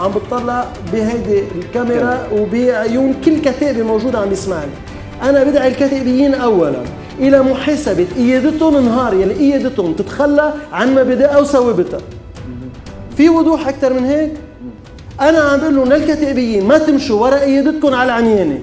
عم بتطلع بهيدي الكاميرا وبعيون كل كتائب موجوده عم يسمعني. أنا بدعي الكتائبيين اولا. إلى محاسبة إيادتهم نهار يلي يعني إيادتهم تتخلى عن مبادئها وثوابتها في وضوح أكثر من هيك؟ أنا عم بقول لهم للكتائبيين ما تمشوا ورا إيادتكم على العميانه